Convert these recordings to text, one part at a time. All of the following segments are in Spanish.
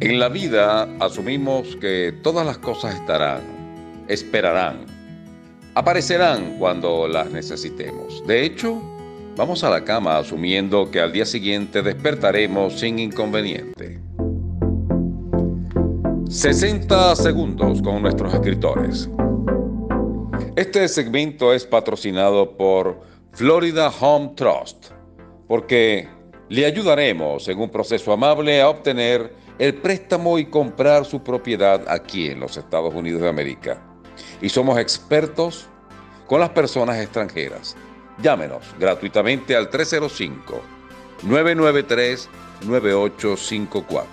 En la vida asumimos que todas las cosas estarán, esperarán, aparecerán cuando las necesitemos. De hecho, vamos a la cama asumiendo que al día siguiente despertaremos sin inconveniente. 60 segundos con nuestros escritores. Este segmento es patrocinado por Florida Home Trust, porque le ayudaremos en un proceso amable a obtener el préstamo y comprar su propiedad aquí en los Estados Unidos de América. Y somos expertos con las personas extranjeras. Llámenos gratuitamente al 305-993-9854.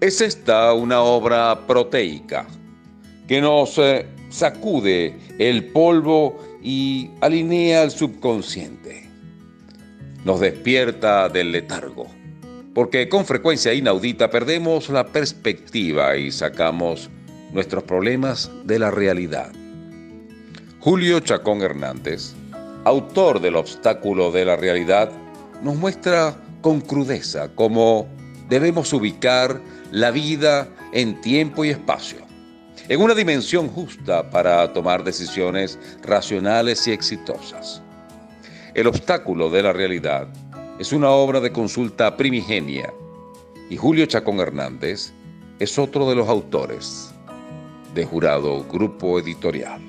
Es esta una obra proteica que nos eh, sacude el polvo y alinea al subconsciente. Nos despierta del letargo, porque con frecuencia inaudita perdemos la perspectiva y sacamos nuestros problemas de la realidad. Julio Chacón Hernández, autor del obstáculo de la realidad, nos muestra con crudeza cómo debemos ubicar la vida en tiempo y espacio en una dimensión justa para tomar decisiones racionales y exitosas. El obstáculo de la realidad es una obra de consulta primigenia y Julio Chacón Hernández es otro de los autores de Jurado Grupo Editorial.